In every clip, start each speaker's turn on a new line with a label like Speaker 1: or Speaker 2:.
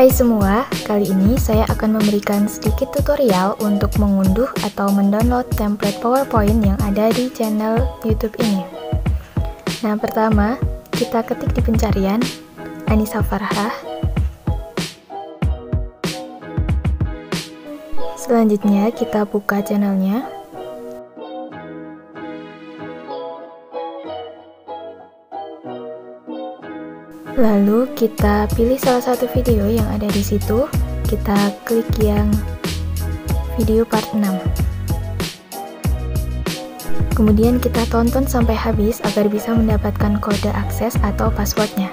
Speaker 1: Hai semua, kali ini saya akan memberikan sedikit tutorial untuk mengunduh atau mendownload template PowerPoint yang ada di channel YouTube ini. Nah, pertama, kita ketik di pencarian Anissa Farhah. Selanjutnya, kita buka channelnya. Lalu kita pilih salah satu video yang ada di situ. Kita klik yang video part 6. Kemudian kita tonton sampai habis agar bisa mendapatkan kode akses atau passwordnya.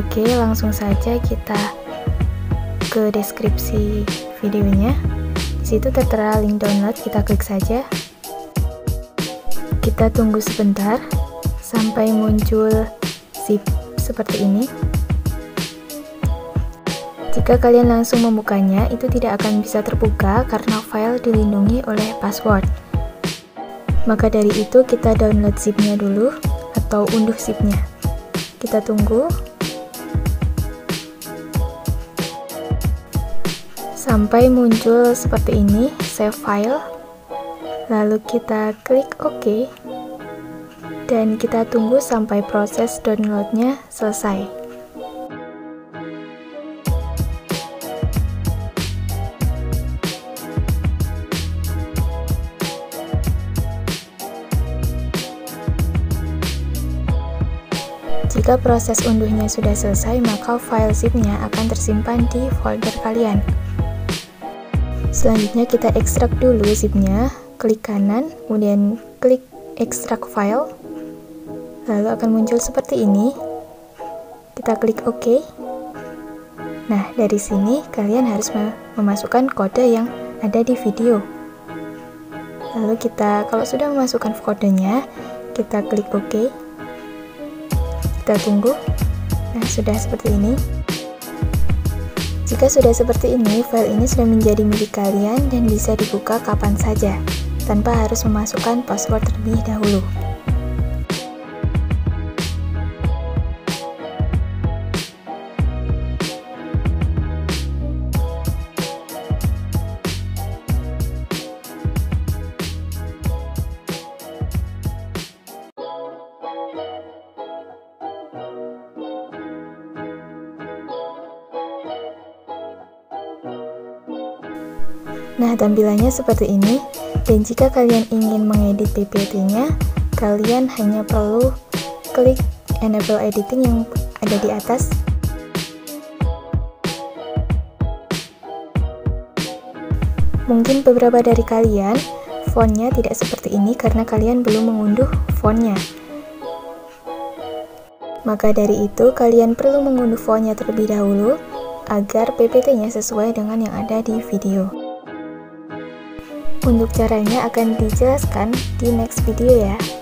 Speaker 1: Oke, langsung saja kita ke deskripsi videonya. Situ tertera link download, kita klik saja. Kita tunggu sebentar sampai muncul zip seperti ini. Jika kalian langsung membukanya, itu tidak akan bisa terbuka karena file dilindungi oleh password. Maka dari itu kita download zipnya dulu atau unduh zipnya. Kita tunggu sampai muncul seperti ini, save file. Lalu kita klik OK dan kita tunggu sampai proses downloadnya selesai. Jika proses unduhnya sudah selesai, maka file zipnya akan tersimpan di folder kalian. Selanjutnya kita ekstrak dulu zipnya, klik kanan, kemudian klik ekstrak file, lalu akan muncul seperti ini. Kita klik OK. Nah dari sini kalian harus memasukkan kode yang ada di video. Lalu kita kalau sudah memasukkan kodenya kita klik OK. Kita tunggu. Nah sudah seperti ini jika sudah seperti ini, file ini sudah menjadi milik kalian dan bisa dibuka kapan saja, tanpa harus memasukkan password terlebih dahulu. Nah, tampilannya seperti ini. Dan jika kalian ingin mengedit PPT-nya, kalian hanya perlu klik enable editing yang ada di atas. Mungkin beberapa dari kalian fontnya tidak seperti ini karena kalian belum mengunduh fontnya. Maka dari itu, kalian perlu mengunduh fontnya terlebih dahulu agar PPT-nya sesuai dengan yang ada di video. Untuk caranya akan dijelaskan di next video ya.